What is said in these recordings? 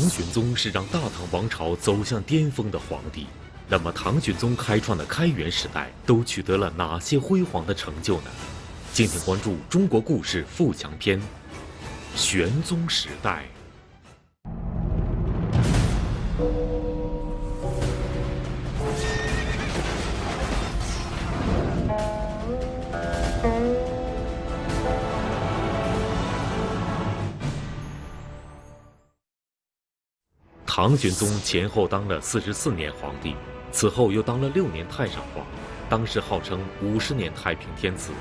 唐玄宗是让大唐王朝走向巅峰的皇帝，那么唐玄宗开创的开元时代都取得了哪些辉煌的成就呢？敬请关注《中国故事富强篇》，玄宗时代。唐玄宗前后当了四十四年皇帝，此后又当了六年太上皇，当时号称五十年太平天子。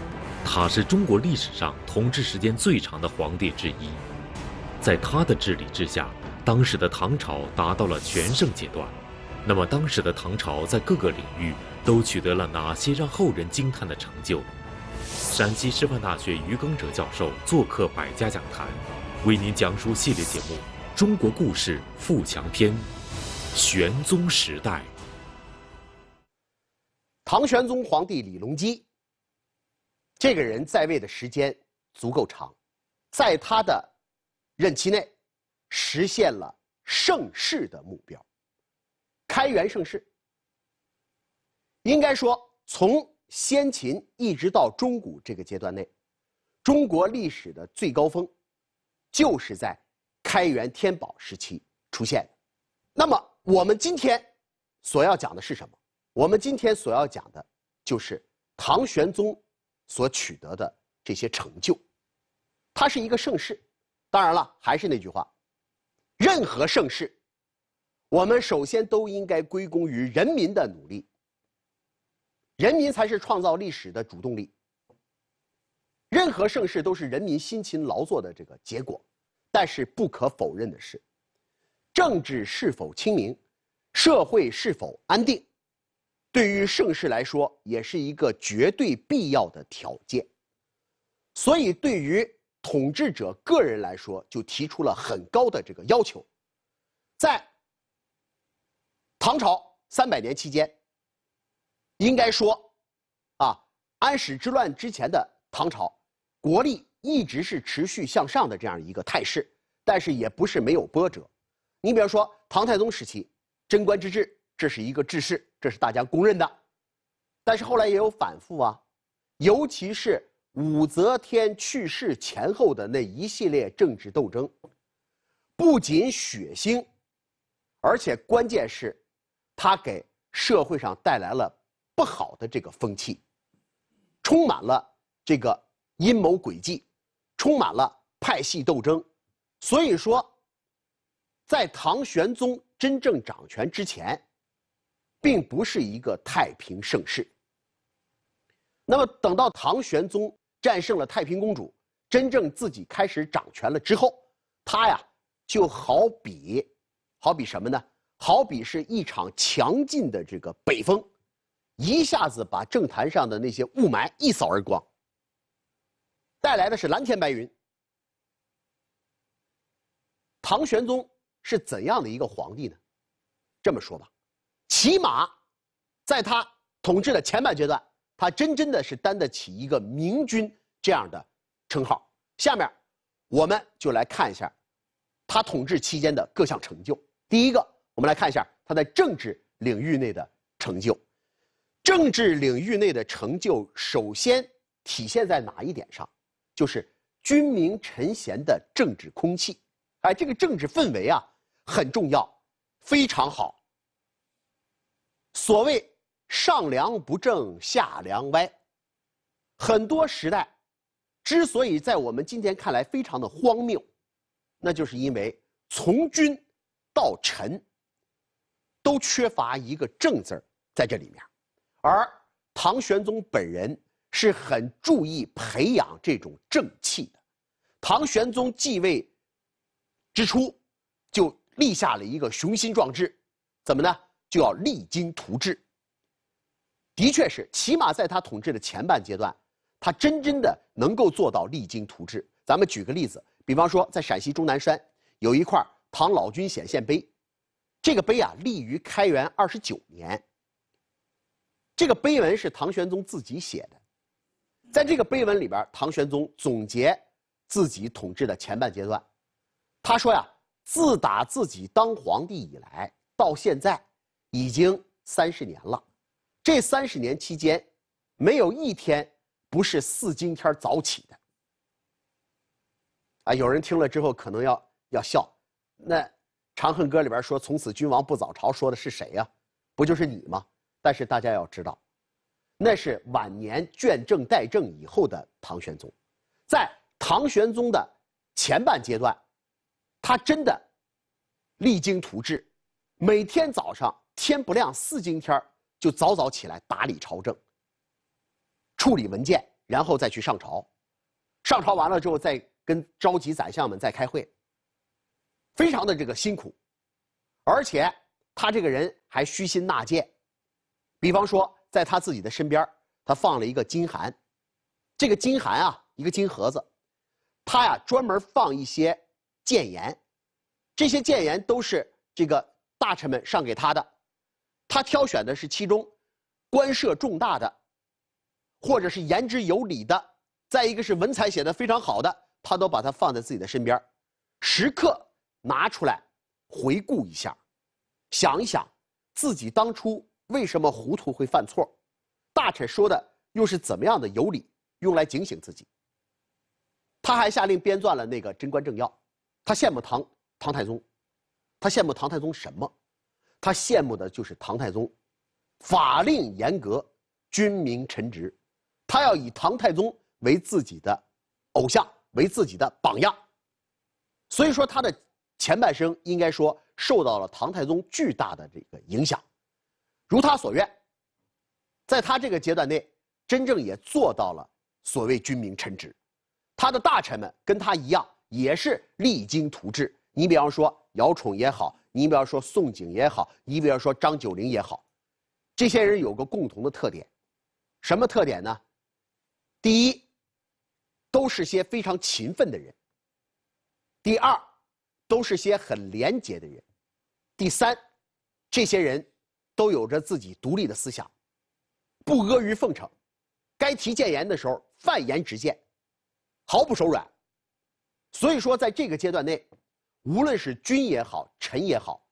他是中国历史上统治时间最长的皇帝之一。在他的治理之下，当时的唐朝达到了全盛阶段。那么，当时的唐朝在各个领域都取得了哪些让后人惊叹的成就？陕西师范大学于耕哲教授做客百家讲坛，为您讲述系列节目。中国故事富强篇：玄宗时代。唐玄宗皇帝李隆基，这个人在位的时间足够长，在他的任期内，实现了盛世的目标。开元盛世，应该说从先秦一直到中古这个阶段内，中国历史的最高峰，就是在。开元天宝时期出现，那么我们今天所要讲的是什么？我们今天所要讲的，就是唐玄宗所取得的这些成就。它是一个盛世，当然了，还是那句话，任何盛世，我们首先都应该归功于人民的努力。人民才是创造历史的主动力。任何盛世都是人民辛勤劳作的这个结果。但是不可否认的是，政治是否清明，社会是否安定，对于盛世来说也是一个绝对必要的条件。所以，对于统治者个人来说，就提出了很高的这个要求。在唐朝三百年期间，应该说，啊，安史之乱之前的唐朝，国力。一直是持续向上的这样一个态势，但是也不是没有波折。你比如说唐太宗时期，贞观之治，这是一个治世，这是大家公认的。但是后来也有反复啊，尤其是武则天去世前后的那一系列政治斗争，不仅血腥，而且关键是，它给社会上带来了不好的这个风气，充满了这个阴谋诡计。充满了派系斗争，所以说，在唐玄宗真正掌权之前，并不是一个太平盛世。那么，等到唐玄宗战胜了太平公主，真正自己开始掌权了之后，他呀，就好比，好比什么呢？好比是一场强劲的这个北风，一下子把政坛上的那些雾霾一扫而光。带来的是蓝天白云。唐玄宗是怎样的一个皇帝呢？这么说吧，起码在他统治的前半阶段，他真真的是担得起一个明君这样的称号。下面我们就来看一下他统治期间的各项成就。第一个，我们来看一下他在政治领域内的成就。政治领域内的成就，首先体现在哪一点上？就是君明臣贤的政治空气，哎，这个政治氛围啊很重要，非常好。所谓上梁不正下梁歪，很多时代之所以在我们今天看来非常的荒谬，那就是因为从君到臣都缺乏一个正字在这里面，而唐玄宗本人。是很注意培养这种正气的。唐玄宗继位之初，就立下了一个雄心壮志，怎么呢？就要励精图治。的确是，起码在他统治的前半阶段，他真真的能够做到励精图治。咱们举个例子，比方说在陕西终南山有一块唐老君显现碑，这个碑啊立于开元二十九年。这个碑文是唐玄宗自己写的。在这个碑文里边，唐玄宗总结自己统治的前半阶段，他说呀，自打自己当皇帝以来，到现在已经三十年了。这三十年期间，没有一天不是四更天早起的。啊，有人听了之后可能要要笑，那《长恨歌》里边说“从此君王不早朝”，说的是谁呀？不就是你吗？但是大家要知道，那是晚年倦政怠政以后的唐玄宗，在唐玄宗的前半阶段，他真的励精图治，每天早上天不亮四更天就早早起来打理朝政，处理文件，然后再去上朝，上朝完了之后再跟召集宰相们再开会，非常的这个辛苦，而且他这个人还虚心纳谏。比方说，在他自己的身边，他放了一个金函，这个金函啊，一个金盒子，他呀专门放一些谏言，这些谏言都是这个大臣们上给他的，他挑选的是其中官涉重大的，或者是言之有理的，再一个是文采写的非常好的，他都把它放在自己的身边，时刻拿出来回顾一下，想一想自己当初。为什么糊涂会犯错？大臣说的又是怎么样的有理，用来警醒自己。他还下令编撰了那个《贞观政要》，他羡慕唐唐太宗，他羡慕唐太宗什么？他羡慕的就是唐太宗法令严格，君明臣直，他要以唐太宗为自己的偶像，为自己的榜样。所以说，他的前半生应该说受到了唐太宗巨大的这个影响。如他所愿，在他这个阶段内，真正也做到了所谓君明臣直。他的大臣们跟他一样，也是励精图治。你比方说姚崇也好，你比方说宋璟也好，你比方说张九龄也好，这些人有个共同的特点，什么特点呢？第一，都是些非常勤奋的人；第二，都是些很廉洁的人；第三，这些人。都有着自己独立的思想，不阿谀奉承，该提谏言的时候犯言直谏，毫不手软。所以说，在这个阶段内，无论是君也好，臣也好，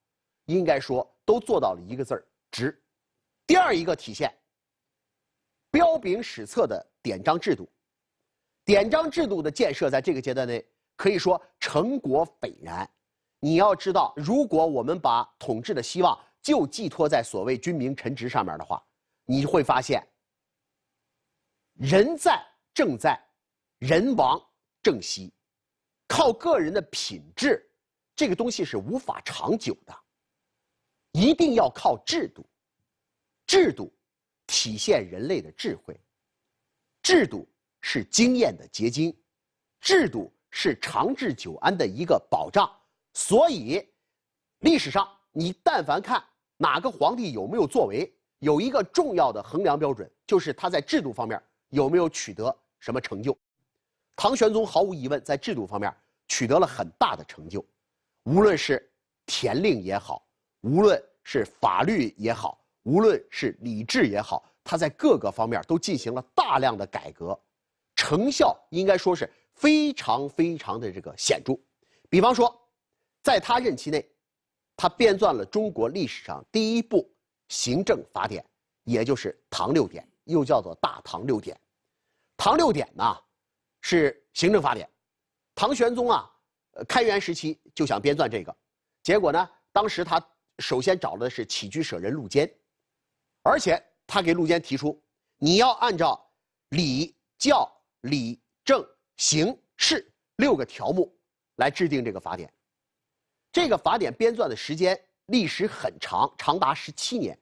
应该说都做到了一个字儿直。第二一个体现，彪炳史册的典章制度，典章制度的建设在这个阶段内可以说成果斐然。你要知道，如果我们把统治的希望，就寄托在所谓君明臣直上面的话，你会发现，人在政在，人亡政息，靠个人的品质，这个东西是无法长久的，一定要靠制度，制度体现人类的智慧，制度是经验的结晶，制度是长治久安的一个保障，所以历史上。你但凡看哪个皇帝有没有作为，有一个重要的衡量标准，就是他在制度方面有没有取得什么成就。唐玄宗毫无疑问在制度方面取得了很大的成就，无论是田令也好，无论是法律也好，无论是礼制也好，他在各个方面都进行了大量的改革，成效应该说是非常非常的这个显著。比方说，在他任期内。他编撰了中国历史上第一部行政法典，也就是《唐六典》，又叫做《大唐六典》。《唐六典》呢是行政法典。唐玄宗啊，开元时期就想编撰这个，结果呢，当时他首先找的是起居舍人陆坚，而且他给陆坚提出，你要按照礼教礼政刑事六个条目来制定这个法典。这个法典编纂的时间历时很长，长达十七年，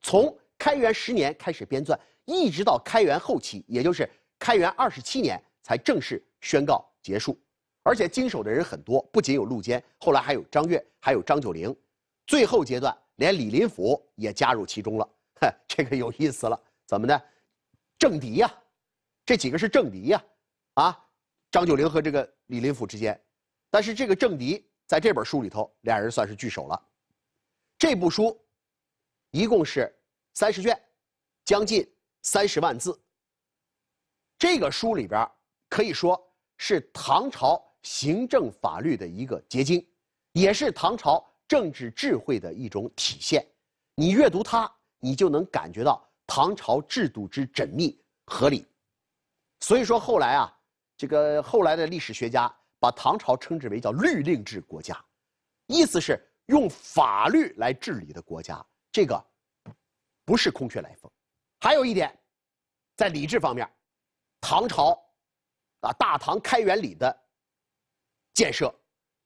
从开元十年开始编纂，一直到开元后期，也就是开元二十七年才正式宣告结束。而且经手的人很多，不仅有陆坚，后来还有张悦，还有张九龄，最后阶段连李林甫也加入其中了。这个有意思了，怎么的？政敌呀，这几个是政敌呀，啊，张九龄和这个李林甫之间，但是这个政敌。在这本书里头，俩人算是聚首了。这部书一共是三十卷，将近三十万字。这个书里边可以说是唐朝行政法律的一个结晶，也是唐朝政治智慧的一种体现。你阅读它，你就能感觉到唐朝制度之缜密合理。所以说后来啊，这个后来的历史学家把唐朝称之为叫律令制国家，意思是用法律来治理的国家。这个不是空穴来风。还有一点，在礼制方面，唐朝啊大唐开元礼的建设，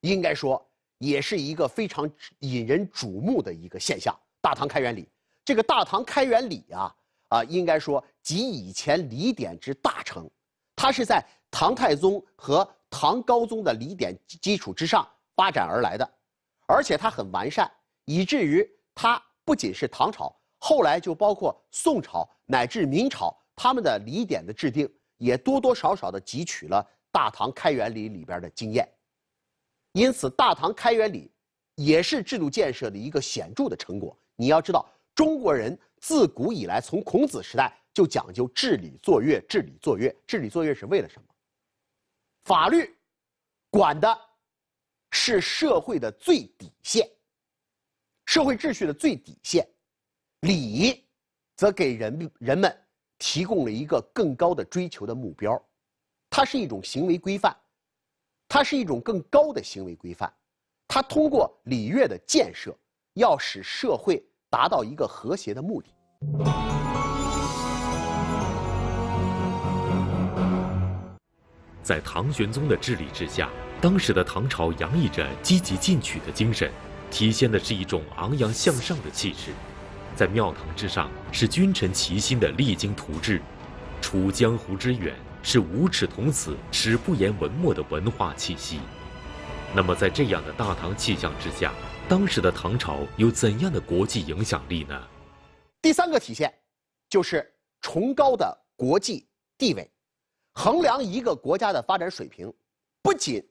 应该说也是一个非常引人瞩目的一个现象。大唐开元礼，这个大唐开元礼啊啊，应该说集以前礼典之大成，它是在唐太宗和唐高宗的礼典基础之上发展而来的，而且它很完善，以至于它不仅是唐朝。后来就包括宋朝乃至明朝，他们的礼典的制定也多多少少的汲取了大唐开元礼里边的经验，因此大唐开元礼也是制度建设的一个显著的成果。你要知道，中国人自古以来从孔子时代就讲究治理作乐，治理作乐，治理作乐是为了什么？法律管的是社会的最底线，社会秩序的最底线。礼，则给人人们提供了一个更高的追求的目标，它是一种行为规范，它是一种更高的行为规范，它通过礼乐的建设，要使社会达到一个和谐的目的。在唐玄宗的治理之下，当时的唐朝洋溢着积极进取的精神，体现的是一种昂扬向上的气势。在庙堂之上是君臣齐心的励精图治，处江湖之远是无耻童子使不言文墨的文化气息。那么，在这样的大唐气象之下，当时的唐朝有怎样的国际影响力呢？第三个体现，就是崇高的国际地位。衡量一个国家的发展水平，不仅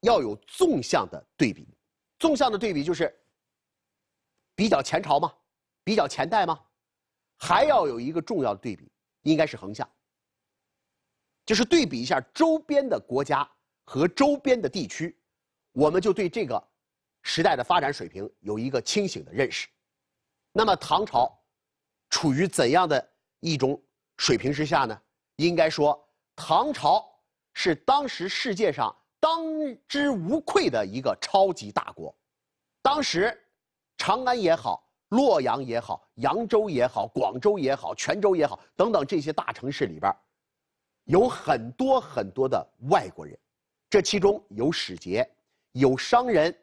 要有纵向的对比，纵向的对比就是比较前朝嘛。比较前代吗？还要有一个重要的对比，应该是横向，就是对比一下周边的国家和周边的地区，我们就对这个时代的发展水平有一个清醒的认识。那么唐朝处于怎样的一种水平之下呢？应该说，唐朝是当时世界上当之无愧的一个超级大国。当时，长安也好。洛阳也好，扬州也好，广州也好，泉州也好，等等这些大城市里边，有很多很多的外国人，这其中有使节，有商人，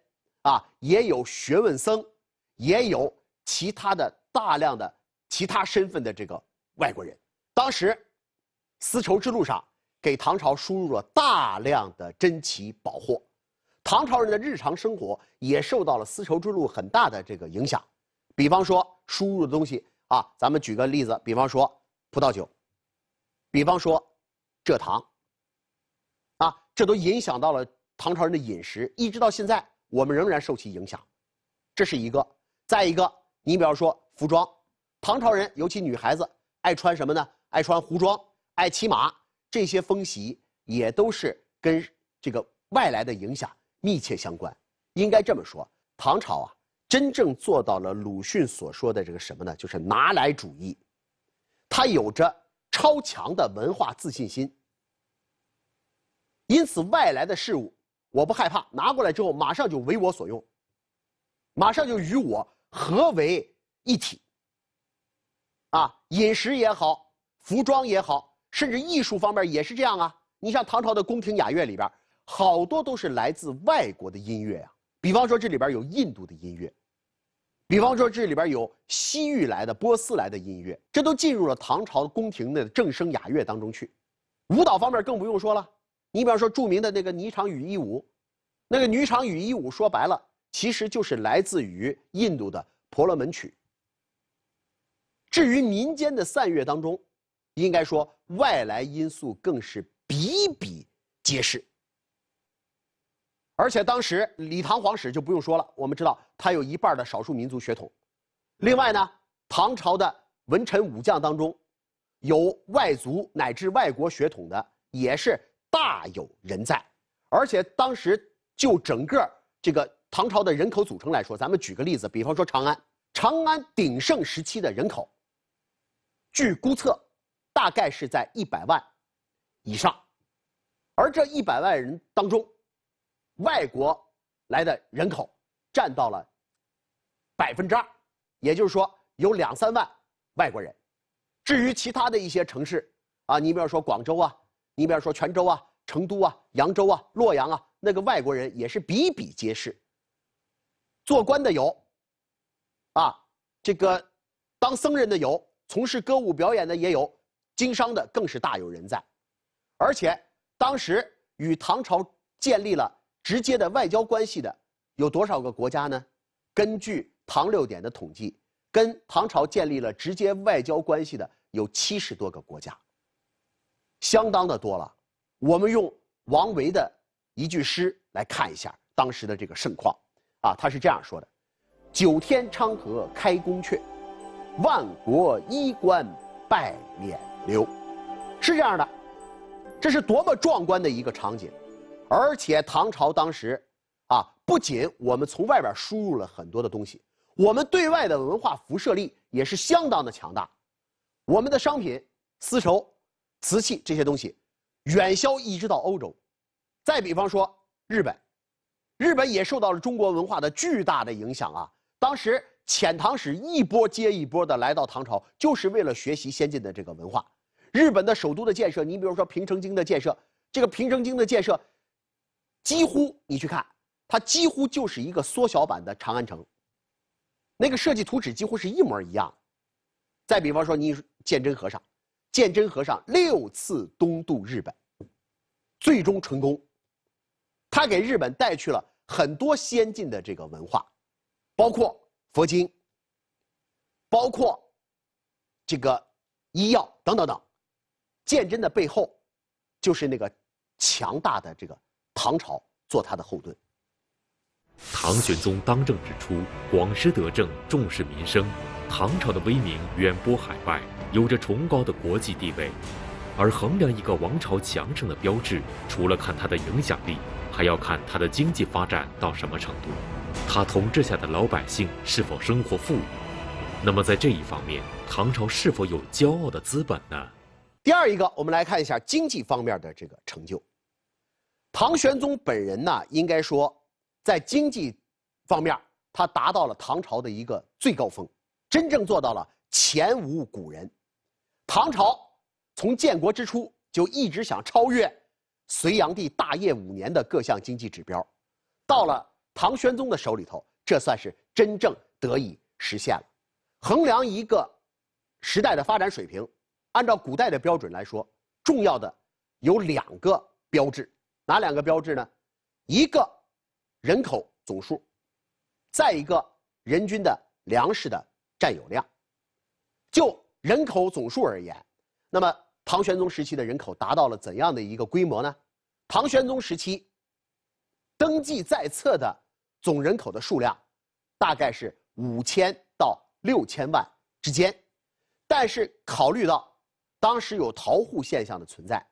啊，也有学问僧，也有其他的大量的其他身份的这个外国人。当时，丝绸之路上给唐朝输入了大量的珍奇宝货，唐朝人的日常生活也受到了丝绸之路很大的这个影响。比方说输入的东西啊，咱们举个例子，比方说葡萄酒，比方说蔗糖，啊，这都影响到了唐朝人的饮食，一直到现在，我们仍然受其影响。这是一个。再一个，你比方说服装，唐朝人尤其女孩子爱穿什么呢？爱穿胡装，爱骑马，这些风习也都是跟这个外来的影响密切相关。应该这么说，唐朝啊。真正做到了鲁迅所说的这个什么呢？就是拿来主义，他有着超强的文化自信心，因此外来的事物我不害怕，拿过来之后马上就为我所用，马上就与我合为一体。啊，饮食也好，服装也好，甚至艺术方面也是这样啊。你像唐朝的宫廷雅乐里边，好多都是来自外国的音乐啊。比方说，这里边有印度的音乐，比方说这里边有西域来的、波斯来的音乐，这都进入了唐朝宫廷的正声雅乐当中去。舞蹈方面更不用说了，你比方说著名的那个霓裳羽衣舞，那个霓裳羽衣舞说白了，其实就是来自于印度的婆罗门曲。至于民间的散乐当中，应该说外来因素更是比比皆是。而且当时李唐皇室就不用说了，我们知道他有一半的少数民族血统。另外呢，唐朝的文臣武将当中，有外族乃至外国血统的也是有人在。而且当时就整个这个唐。朝的人口组成来说，咱们举个例子，比方说长安，长安鼎盛时期的人口，据估测，大概是在一百万以上，而这一百万人当中，外国来的人口占到了百分之二，也就是说有两三万外国人。至于其他的一些城市啊，你比方说广州啊，你比方说泉州啊、成都啊、扬州啊、洛阳啊，那个外国人也是比比皆是。做官的有，啊，这个当僧人的有，从事歌舞表演的也有，经商的更是大有人在。而且当时与唐朝建立了直接的外交关系的有多少个国家呢？根据唐六典的统计，跟唐朝建立了直接外交关系的有七十多个国家，相当的多了。我们用王维的一句诗来看一下当时的这个盛况。啊，他是这样说的：“九天昌河开宫阙，万国衣冠拜冕旒。”是这样的，这是多么壮观的一个场景！而且唐朝当时，啊，不仅我们从外边输入了很多的东西，我们对外的文化辐射力也是相当的强大。我们的商品、丝绸、瓷器这些东西，远销一直到欧洲。再比方说日本。日本也受到了中国文化的巨大的影响啊！当时遣唐使一波接一波的来到唐朝，就是为了学习先进的这个文化。日本的首都的建设，你比如说平城京的建设，这个平城京的建设，几乎你去看，它几乎就是一个缩小版的长安城。那个设计图纸几乎是一模一样。再比方说，你鉴真和尚，鉴真和尚六次东渡日本，最终成功。他给日本带去了很多先进的这个文化，包括佛经，包括这个医药等等等。鉴真的背后，就是那个强大的这个唐朝做他的后盾。唐玄宗当政之初，广施德政，重视民生，唐朝的威名远播海外，有着崇高的国际地位。而衡量一个王朝强盛的标志，除了看它的影响力。还要看它的经济发展到什么程度，它统治下的老百姓是否生活富裕。那么在这一方面，唐朝是否有骄傲的资本呢？第二一个，我们来看一下经济方面的这个成就。唐玄宗本人呢，应该说在经济方面，他达到了唐朝的一个最高峰，真正做到了前无古人。唐朝从建国之初就一直想超越。隋炀帝大业五年的各项经济指标，到了唐玄宗的手里头，这算是真正得以实现了。衡量一个时代的发展水平，按照古代的标准来说，重要的有两个标志，哪两个标志呢？一个人口总数，再一个人均的粮食的占有量。就人口总数而言，那么。唐玄宗时期的人口达到了怎样的一个规模呢？唐玄宗时期，登记在册的总人口的数量，大概是五千到六千万之间。但是考虑到当时有逃户现象的存在，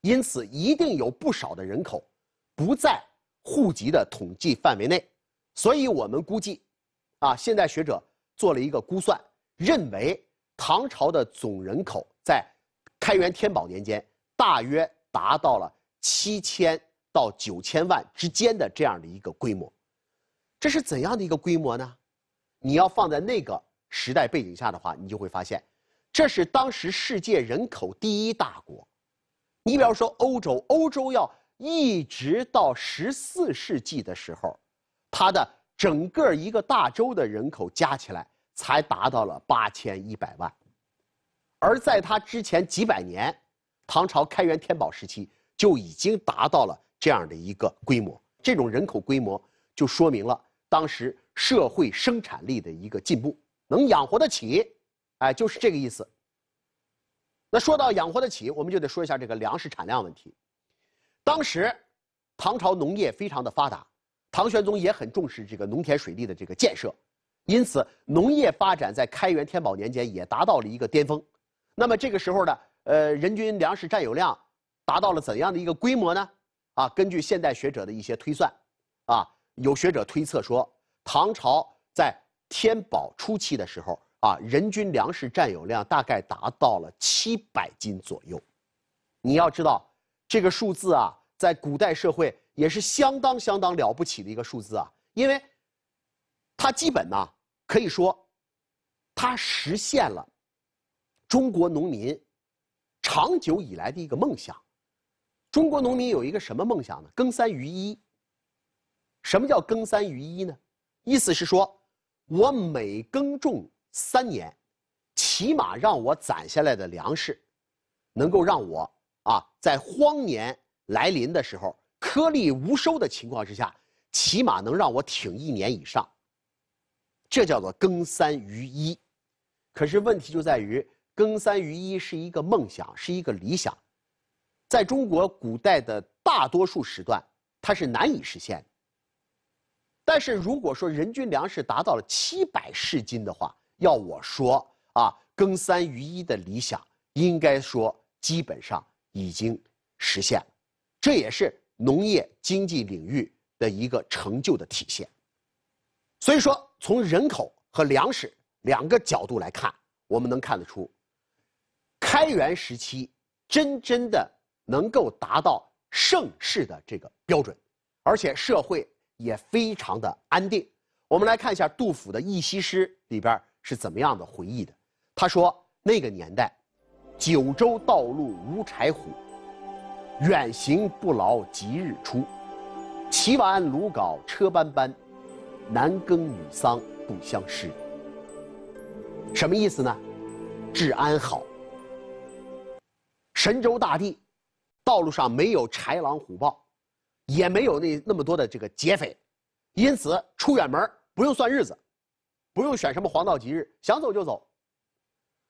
因此一定有不少的人口不在户籍的统计范围内。所以我们估计，啊，现代学者做了一个估算，认为唐朝的总人口在。开元天宝年间，大约达到了七千到九千万之间的这样的一个规模，这是怎样的一个规模呢？你要放在那个时代背景下的话，你就会发现，这是当时世界人口第一大国。你比方说欧洲，欧洲要一直到十四世纪的时候，它的整个一个大洲的人口加起来才达到了八千一百万。而在他之前几百年，唐朝开元天宝时期就已经达到了这样的一个规模。这种人口规模就说明了当时社会生产力的一个进步，能养活得起，哎，就是这个意思。那说到养活得起，我们就得说一下这个粮食产量问题。当时唐朝农业非常的发达，唐玄宗也很重视这个农田水利的这个建设，因此农业发展在开元天宝年间也达到了一个巅峰。那么这个时候的呃人均粮食占有量达到了怎样的一个规模呢？啊，根据现代学者的一些推算，啊，有学者推测说，唐朝在天宝初期的时候啊，人均粮食占有量大概达到了七百斤左右。你要知道，这个数字啊，在古代社会也是相当相当了不起的一个数字啊，因为它基本呢可以说，它实现了中国农民长久以来的一个梦想。中国农民有一个什么梦想呢？耕三于一。什么叫耕三于一呢？意思是说，我每耕种三年，起码让我攒下来的粮食，能够让我啊，在荒年来临的时候，颗粒无收的情况之下，起码能让我挺一年以上。这叫做耕三于一。可是问题就在于，耕三于一是一个梦想，是一个理想，在中国古代的大多数时段，它是难以实现的。但是如果说人均粮食达到了七百市斤的话，要我说啊，耕三于一的理想，应该说基本上已经实现了，这也是农业经济领域的一个成就的体现。所以说，从人口和粮食两个角度来看，我们能看得出，开元时期真真的能够达到盛世的这个标准，而且社会。也非常的安定。我们来看一下杜甫的《忆昔诗》里边是怎么样的回忆的。他说：“那个年代，九州道路无柴虎，远行不劳即日出。骑完鲁缟车斑斑，男耕女桑不相识。”什么意思呢？治安好。神州大地，道路上没有豺狼虎豹。也没有那那么多的这个劫匪，因此出远门不用算日子，不用选什么黄道吉日，想走就走。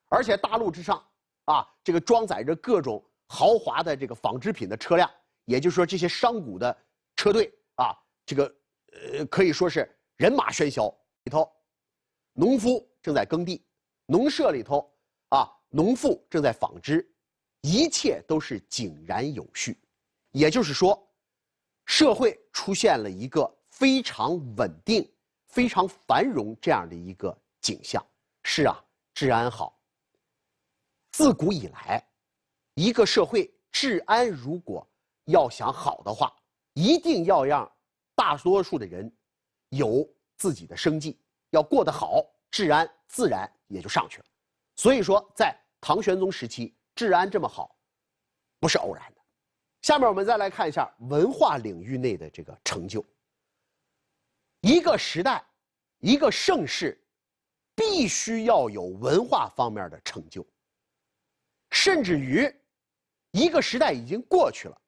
而且大路之上啊，这个装载着各种豪华的这个纺织品的车辆，也就是说这些商贾的车队啊，这个呃可以说是人马喧嚣。里头，农夫正在耕地，农舍里头啊，农妇正在纺织，一切都是井然有序。也就是说。社会出现了一个非常稳定、非常繁荣这样的一个景象。是啊，治安好。自古以来，一个社会治安如果要想好的话，一定要让大多数的人有自己的生计，要过得好，治安自然也就上去了。所以说，在唐玄宗时期，治安这么好，不是偶然的。下面我们再来看一下文化领域内的这个成就。一个时代，一个盛世，必须要有文化方面的成就。甚至于，一个时代已经过去了，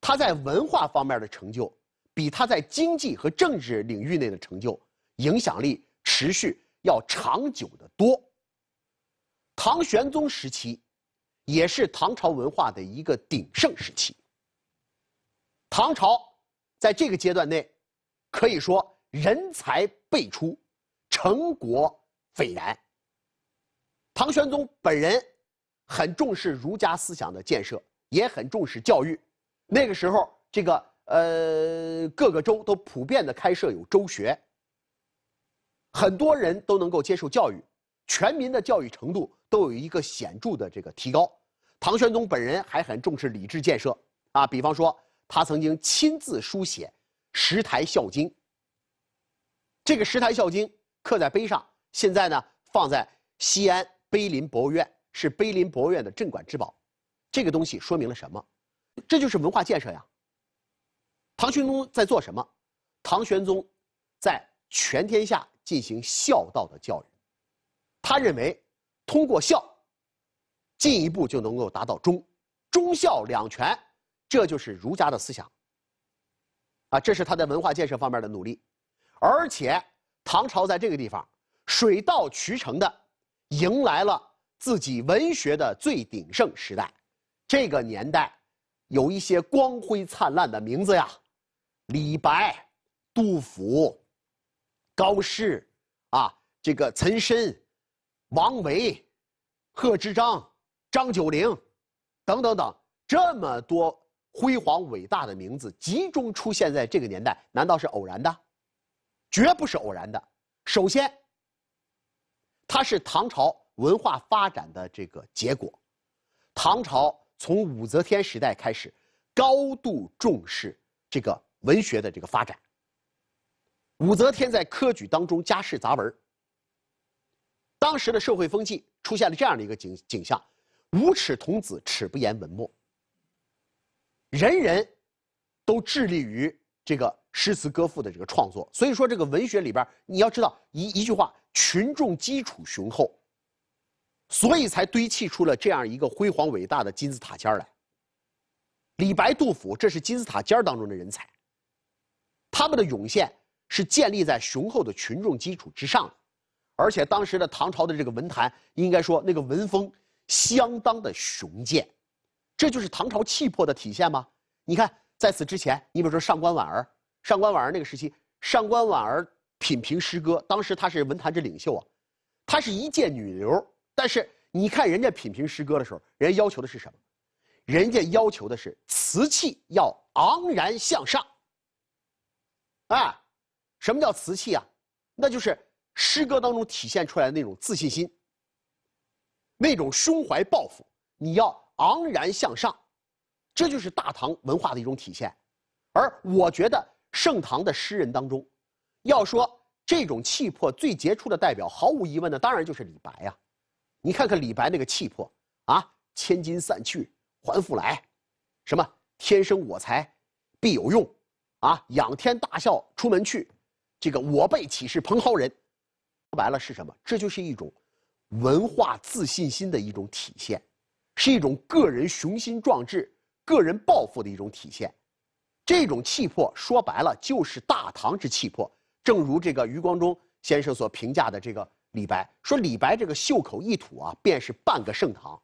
他在文化方面的成就，比他在经济和政治领域内的成就，影响力持续要长久的多。唐玄宗时期，也是唐朝文化的一个鼎盛时期。唐朝在这个阶段内，可以说人才辈出，成果斐然。唐玄宗本人很重视儒家思想的建设，也很重视教育。那个时候，这个呃各个州都普遍的开设有州学，很多人都能够接受教育，全民的教育程度都有一个显著的这个提高。唐玄宗本人还很重视礼制建设啊，比方说。他曾经亲自书写《石台孝经》。这个《石台孝经》刻在碑上，现在呢放在西安碑林博物院，是碑林博物院的镇馆之宝。这个东西说明了什么？这就是文化建设呀。唐玄宗在做什么？唐玄宗在全天下进行孝道的教育。他认为，通过孝，进一步就能够达到忠，忠孝两全。这就是儒家的思想，啊，这是他在文化建设方面的努力，而且唐朝在这个地方水到渠成的迎来了自己文学的最鼎盛时代。这个年代有一些光辉灿烂的名字呀，李白、杜甫、高适，啊，这个岑参、王维、贺知章、张九龄，等等等，这么多。辉煌伟大的名字集中出现在这个年代，难道是偶然的？绝不是偶然的。首先，它是唐朝文化发展的这个结果。唐朝从武则天时代开始，高度重视这个文学的这个发展。武则天在科举当中加士杂文，当时的社会风气出现了这样的一个景景象：无耻童子耻不言文墨。人人都致力于这个诗词歌赋的这个创作，所以说这个文学里边，你要知道一一句话，群众基础雄厚，所以才堆砌出了这样一个辉煌伟大的金字塔尖来。李白、杜甫，这是金字塔尖当中的人才，他们的涌现是建立在雄厚的群众基础之上的，而且当时的唐朝的这个文坛，应该说那个文风相当的雄健。这就是唐朝气魄的体现吗？你看，在此之前，你比如说上官婉儿，上官婉儿那个时期，上官婉儿品评诗歌，当时她是文坛之领袖啊，她是一介女流，但是你看人家品评诗歌的时候，人家要求的是什么？人家要求的是词气要昂然向上。啊，什么叫瓷器啊？那就是诗歌当中体现出来的那种自信心，那种胸怀抱负，你要。昂然向上，这就是大唐文化的一种体现。而我觉得盛唐的诗人当中，要说这种气魄最杰出的代表，毫无疑问的当然就是李白呀。你看看李白那个气魄啊，“千金散去还复来”，什么“天生我材必有用”，啊，“仰天大笑出门去”，这个“我辈岂是蓬蒿人”，说白了是什么？这就是一种文化自信心的一种体现。是一种个人雄心壮志、个人抱负的一种体现，这种气魄说白了就是大唐之气魄。正如这个余光中先生所评价的这个李白，说李白这个袖口一吐啊，便是半个盛唐，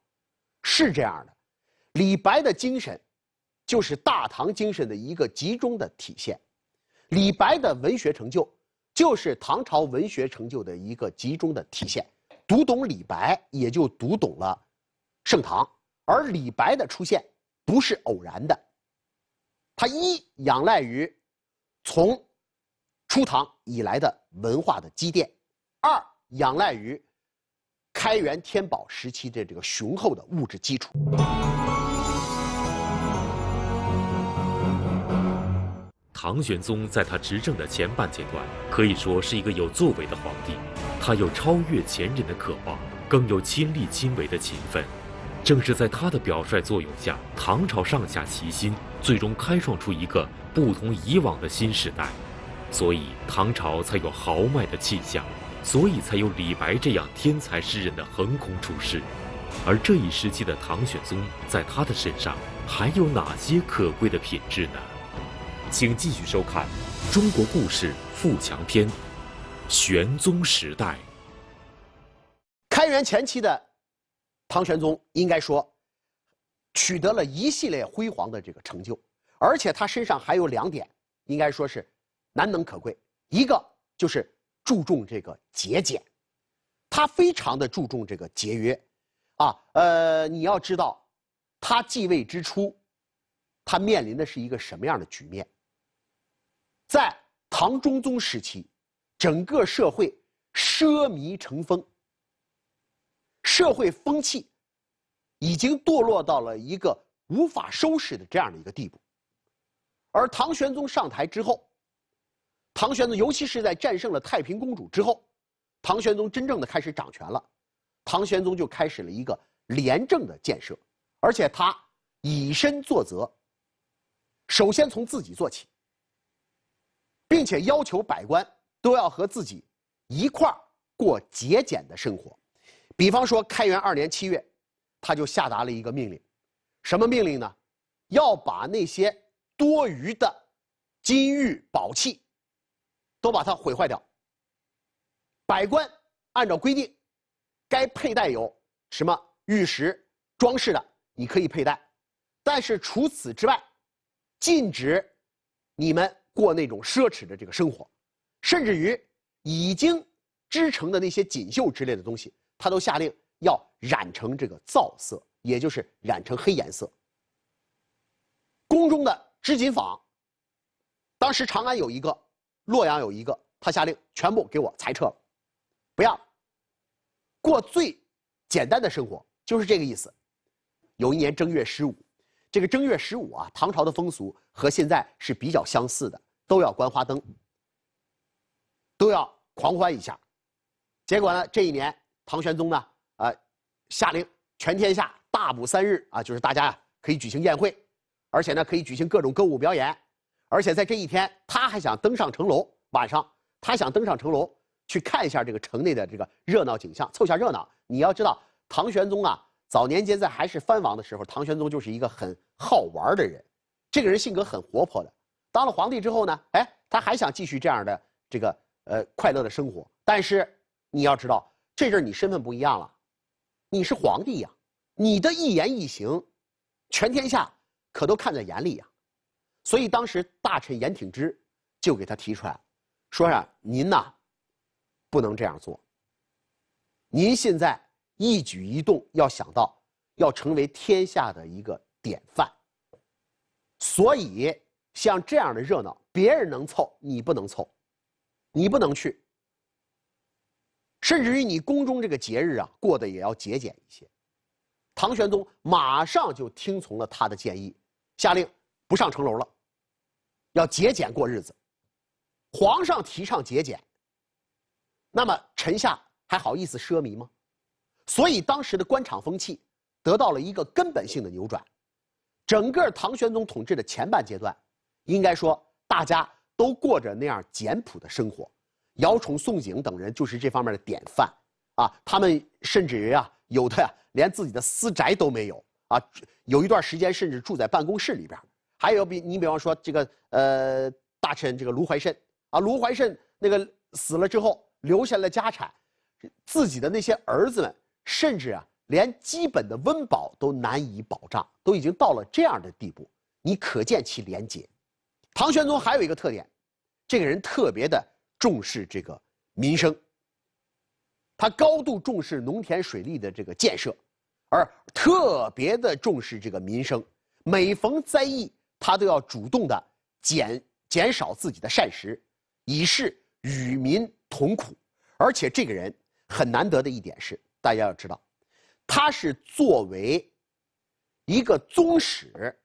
是这样的。李白的精神，就是大唐精神的一个集中的体现。李白的文学成就，就是唐朝文学成就的一个集中的体现。读懂李白，也就读懂了。盛唐，而李白的出现不是偶然的，他一仰赖于从初唐以来的文化的积淀，二仰赖于开元天宝时期的这个雄厚的物质基础。唐玄宗在他执政的前半阶段，可以说是一个有作为的皇帝，他有超越前人的渴望，更有亲力亲为的勤奋。正是在他的表率作用下，唐朝上下齐心，最终开创出一个不同以往的新时代，所以唐朝才有豪迈的气象，所以才有李白这样天才诗人的横空出世。而这一时期的唐玄宗，在他的身上还有哪些可贵的品质呢？请继续收看《中国故事富强篇》，玄宗时代。开元前期的。唐玄宗应该说，取得了一系列辉煌的这个成就，而且他身上还有两点，应该说是难能可贵。一个就是注重这个节俭，他非常的注重这个节约，啊，呃，你要知道，他继位之初，他面临的是一个什么样的局面？在唐中宗时期，整个社会奢靡成风。社会风气已经堕落到了一个无法收拾的这样的一个地步，而唐玄宗上台之后，唐玄宗尤其是在战胜了太平公主之后，唐玄宗真正的开始掌权了，唐玄宗就开始了一个廉政的建设，而且他以身作则，首先从自己做起，并且要求百官都要和自己一块儿过节俭的生活。比方说，开元二年七月，他就下达了一个命令，什么命令呢？要把那些多余的金玉宝器都把它毁坏掉。百官按照规定，该佩戴有什么玉石装饰的，你可以佩戴，但是除此之外，禁止你们过那种奢侈的这个生活，甚至于已经织成的那些锦绣之类的东西。他都下令要染成这个皂色，也就是染成黑颜色。宫中的织锦坊，当时长安有一个，洛阳有一个，他下令全部给我裁撤了，不要过最简单的生活，就是这个意思。有一年正月十五，这个正月十五啊，唐朝的风俗和现在是比较相似的，都要关花灯，都要狂欢一下。结果呢，这一年唐玄宗呢，啊，下令全天下大补三日啊，就是大家可以举行宴会，而且呢，可以举行各种歌舞表演，而且在这一天，他还想登上城楼，晚上他想登上城楼去看一下这个城内的这个热闹景象，凑下热闹。你要知道，唐玄宗啊，早年间在还是藩王的时候，唐玄宗就是一个很好玩的人，这个人性格很活泼的。当了皇帝之后呢，哎，他还想继续这样的这个呃快乐的生活，但是。你要知道，这阵你身份不一样了，你是皇帝呀，你的一言一行，全天下可都看在眼里呀。所以当时大臣严挺之就给他提出来，说呀，您呐，不能这样做。您现在一举一动要想到要成为天下的一个典范，所以像这样的热闹，别人能凑，你不能凑，你不能去。甚至于你宫中这个节日啊，过得也要节俭一些。唐玄宗马上就听从了他的建议，下令不上城楼了，要节俭过日子。皇上提倡节俭，那么臣下还好意思奢靡吗？所以当时的官场风气得到了一个根本性的扭转。整个唐玄宗统治的前半阶段，应该说大家都过着那样简朴的生活。姚崇、宋璟等人就是这方面的典范啊！他们甚至于啊，有的呀连自己的私宅都没有啊，有一段时间甚至住在办公室里边。还有比你比方说这个呃大臣这个卢怀慎啊，卢怀慎那个死了之后留下了家产，自己的那些儿子们甚至啊连基本的温饱都难以保障，都已经到了这样的地步，你可见其廉洁。唐玄宗还有一个特点，这个人特别的。重视这个民生，他高度重视农田水利的这个建设，而特别的重视这个民生。每逢灾疫，他都要主动的减减少自己的膳食，以示与民同苦。而且这个人很难得的一点是，大家要知道，他是作为一个宗室、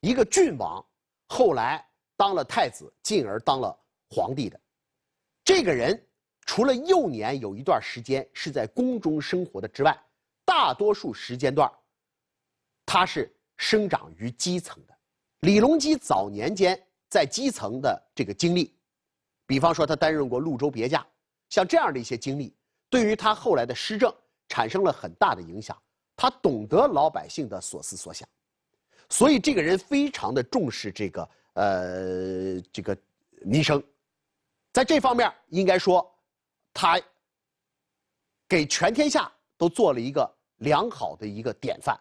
一个郡王，后来当了太子，进而当了皇帝的。这个人除了幼年有一段时间是在宫中生活的之外，大多数时间段他是生长于基层的。李隆基早年间在基层的这个经历，比方说他担任过潞州别驾，像这样的一些经历，对于他后来的施政产生了很大的影响。他懂得老百姓的所思所想，所以这个人非常的重视这个呃这个民生。在这方面，应该说，他给全天下都做了一个良好的一个典范。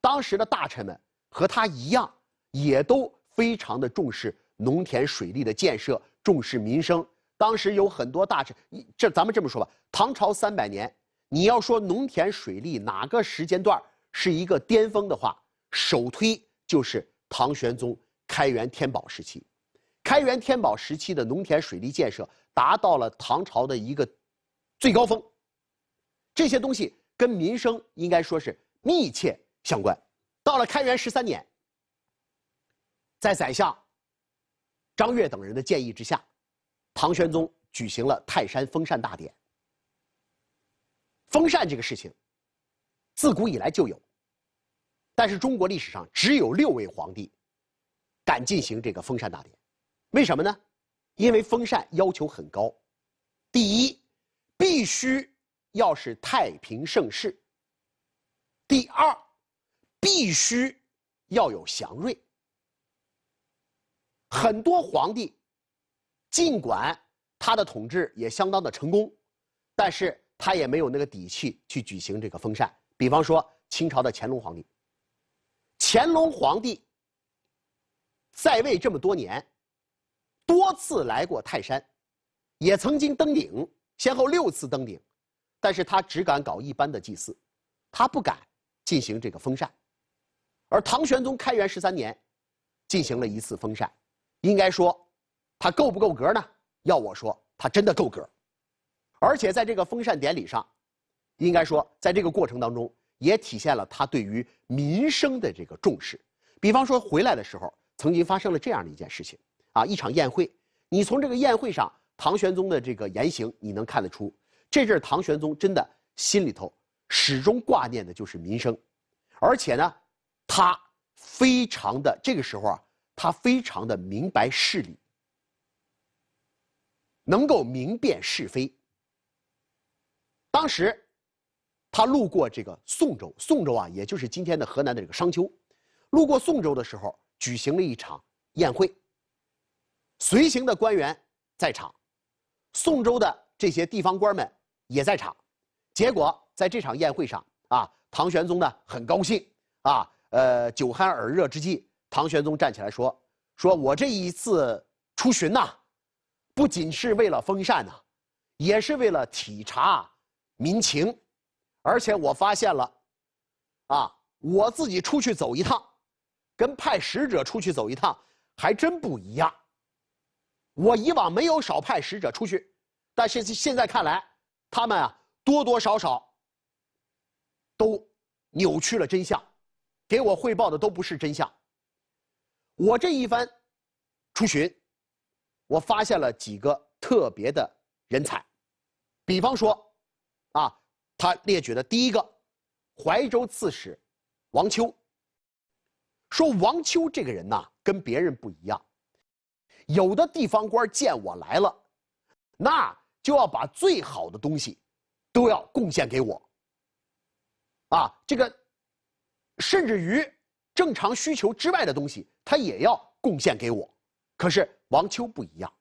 当时的大臣们和他一样，也都非常的重视农田水利的建设，重视民生。当时有很多大臣，这咱们这么说吧，唐朝三百年，你要说农田水利哪个时间段是一个巅峰的话，首推就是唐玄宗开元天宝时期。开元天宝时期的农田水利建设达到了唐朝的一个最高峰，这些东西跟民生应该说是密切相关。到了开元十三年，在宰相张悦等人的建议之下，唐玄宗举行了泰山封禅大典。封禅这个事情，自古以来就有，但是中国历史上只有六位皇帝敢进行这个封禅大典。为什么呢？因为封禅要求很高，第一，必须要是太平盛世；第二，必须要有祥瑞。很多皇帝，尽管他的统治也相当的成功，但是他也没有那个底气去举行这个封禅。比方说清朝的乾隆皇帝，乾隆皇帝在位这么多年。多次来过泰山，也曾经登顶，先后六次登顶，但是他只敢搞一般的祭祀，他不敢进行这个封禅。而唐玄宗开元十三年，进行了一次封禅，应该说，他够不够格呢？要我说，他真的够格。而且在这个封禅典礼上，应该说，在这个过程当中，也体现了他对于民生的这个重视。比方说，回来的时候，曾经发生了这样的一件事情啊，一场宴会。你从这个宴会上，唐玄宗的这个言行，你能看得出，这阵唐玄宗真的心里头始终挂念的就是民生，而且呢，他非常的这个时候啊，他非常的明白事理，能够明辨是非。当时，他路过这个宋州，宋州啊，也就是今天的河南的这个商丘，路过宋州的时候，举行了一场宴会。随行的官员在场，宋州的这些地方官们也在场。结果在这场宴会上啊，唐玄宗呢很高兴啊，呃，酒酣耳热之际，唐玄宗站起来说：“说我这一次出巡呐，不仅是为了封禅呐，也是为了体察民情，而且我发现了，啊，我自己出去走一趟，跟派使者出去走一趟还真不一样。”我以往没有少派使者出去，但是现在看来，他们啊多多少少都扭曲了真相，给我汇报的都不是真相。我这一番出巡，我发现了几个特别的人才，比方说，啊，他列举的第一个，怀州刺史王丘。说王丘这个人呐，跟别人不一样。有的地方官见我来了，那就要把最好的东西都要贡献给我。啊，这个甚至于正常需求之外的东西，他也要贡献给我。可是王秋不一样，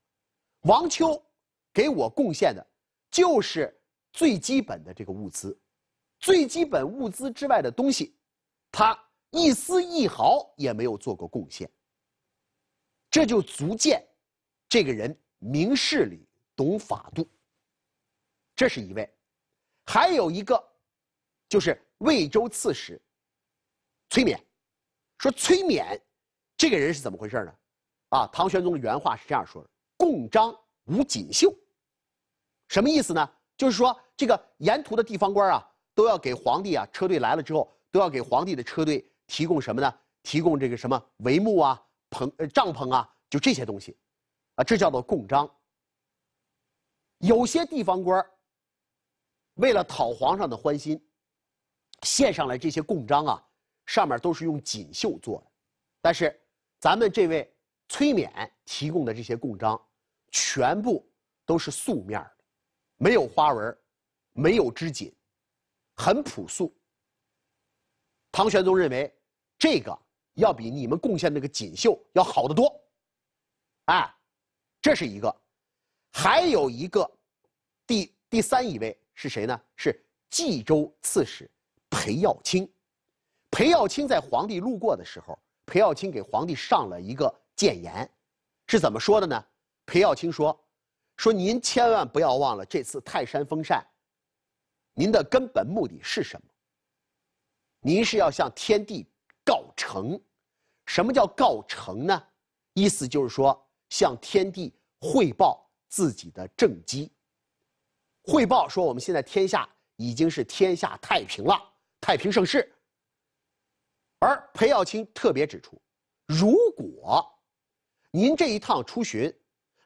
王秋给我贡献的，就是最基本的这个物资，最基本物资之外的东西，他一丝一毫也没有做过贡献。这就足见，这个人明事理、懂法度。这是一位，还有一个，就是魏州刺史崔冕。说崔冕这个人是怎么回事呢？啊，唐玄宗的原话是这样说的：“共章无锦绣。”什么意思呢？就是说这个沿途的地方官啊，都要给皇帝啊，车队来了之后，都要给皇帝的车队提供什么呢？提供这个什么帷幕啊？棚呃帐篷啊，就这些东西，啊，这叫做贡章。有些地方官为了讨皇上的欢心，献上来这些贡章啊，上面都是用锦绣做的。但是咱们这位崔冕提供的这些贡章，全部都是素面的，没有花纹，没有织锦，很朴素。唐玄宗认为这个。要比你们贡献那个锦绣要好得多，哎，这是一个，还有一个，第第三一位是谁呢？是冀州刺史裴耀卿。裴耀卿在皇帝路过的时候，裴耀卿给皇帝上了一个谏言，是怎么说的呢？裴耀卿说：“说您千万不要忘了这次泰山封禅，您的根本目的是什么？您是要向天地告成。”什么叫告成呢？意思就是说，向天地汇报自己的政绩。汇报说，我们现在天下已经是天下太平了，太平盛世。而裴耀卿特别指出，如果您这一趟出巡，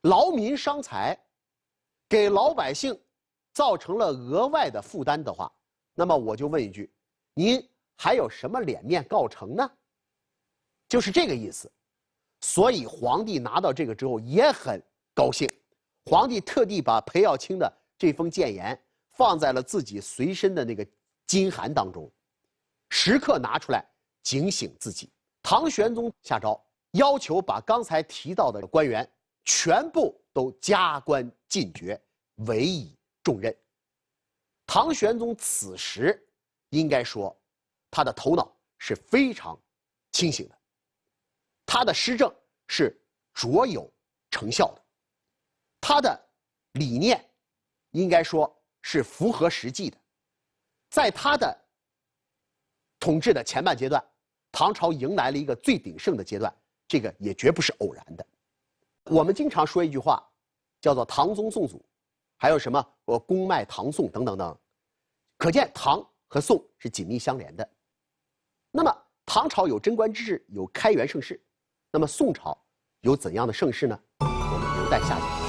劳民伤财，给老百姓造成了额外的负担的话，那么我就问一句：您还有什么脸面告成呢？就是这个意思，所以皇帝拿到这个之后也很高兴。皇帝特地把裴耀卿的这封谏言放在了自己随身的那个金函当中，时刻拿出来警醒自己。唐玄宗下诏要求把刚才提到的官员全部都加官进爵，委以重任。唐玄宗此时应该说，他的头脑是非常清醒的。他的施政是卓有成效的，他的理念应该说是符合实际的。在他的统治的前半阶段，唐朝迎来了一个最鼎盛的阶段，这个也绝不是偶然的。我们经常说一句话，叫做唐宗宋祖，还有什么我公脉唐宋等等等，可见唐和宋是紧密相连的。那么唐朝有贞观之治，有开元盛世，那么宋朝有怎样的盛世呢？我们留待下集。